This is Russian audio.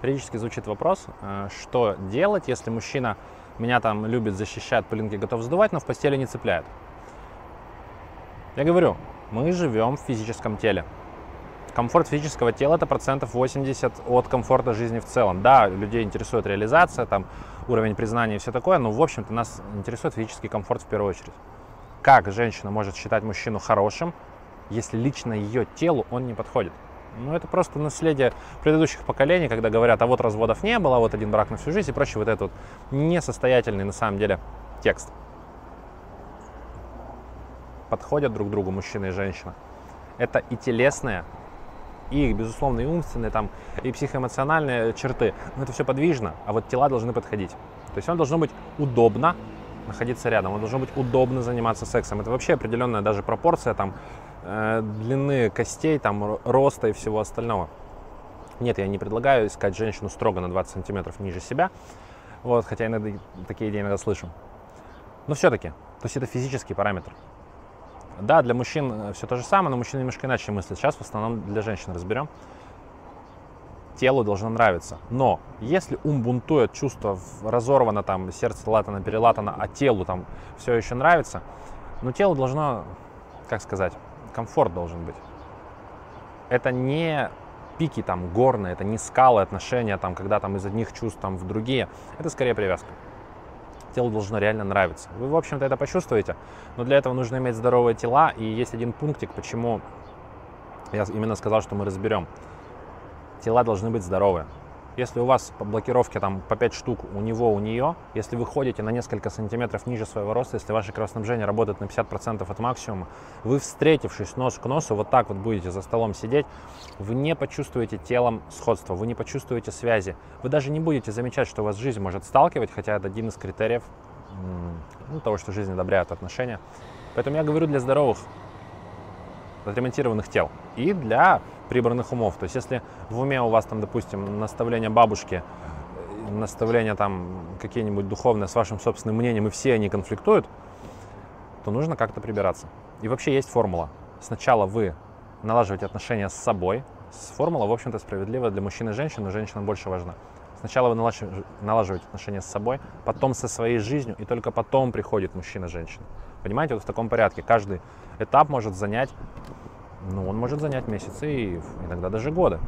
периодически звучит вопрос, э, что делать, если мужчина меня там любит, защищает, пылинки готов сдувать, но в постели не цепляет. Я говорю, мы живем в физическом теле. Комфорт физического тела это процентов 80 от комфорта жизни в целом. Да, людей интересует реализация, там, уровень признания и все такое, но в общем-то нас интересует физический комфорт в первую очередь. Как женщина может считать мужчину хорошим, если лично ее телу он не подходит? Ну, это просто наследие предыдущих поколений, когда говорят, а вот разводов не было, а вот один брак на всю жизнь и прочее, вот этот вот несостоятельный на самом деле текст. Подходят друг другу мужчина и женщина. Это и телесное, и их, безусловно, и умственные, там, и психоэмоциональные черты. Но это все подвижно, а вот тела должны подходить. То есть вам должно быть удобно находиться рядом, вам должно быть удобно заниматься сексом. Это вообще определенная даже пропорция там длины костей, там, роста и всего остального. Нет, я не предлагаю искать женщину строго на 20 сантиметров ниже себя, вот, хотя иногда такие идеи иногда слышу. Но все-таки, то есть это физический параметр. Да, для мужчин э, все то же самое, но мужчины немножко иначе мыслят. Сейчас в основном для женщин разберем. Телу должно нравиться. Но если ум бунтует, чувство разорвано, там, сердце латано, перелатано, а телу там все еще нравится, но тело должно, как сказать, комфорт должен быть. Это не пики там горные, это не скалы отношения, там, когда там из одних чувств там, в другие. Это скорее привязка. Телу должно реально нравиться. Вы, в общем-то, это почувствуете, но для этого нужно иметь здоровые тела. И есть один пунктик, почему я именно сказал, что мы разберем. Тела должны быть здоровые. Если у вас по блокировке там по 5 штук у него, у нее, если вы ходите на несколько сантиметров ниже своего роста, если ваше кровоснабжение работает на 50% от максимума, вы встретившись нос к носу, вот так вот будете за столом сидеть, вы не почувствуете телом сходства, вы не почувствуете связи. Вы даже не будете замечать, что вас жизнь может сталкивать, хотя это один из критериев ну, того, что жизнь одобряет отношения. Поэтому я говорю для здоровых, отремонтированных тел и для прибранных умов. То есть если в уме у вас там, допустим, наставление бабушки, э, наставления там какие-нибудь духовные с вашим собственным мнением, и все они конфликтуют, то нужно как-то прибираться. И вообще есть формула. Сначала вы налаживаете отношения с собой. Формула, в общем-то, справедливая для мужчин и женщин, но женщина больше важна. Сначала вы налаживаете отношения с собой, потом со своей жизнью, и только потом приходит мужчина-женщина. Понимаете, вот в таком порядке. Каждый этап может занять, ну, он может занять месяцы и иногда даже годы.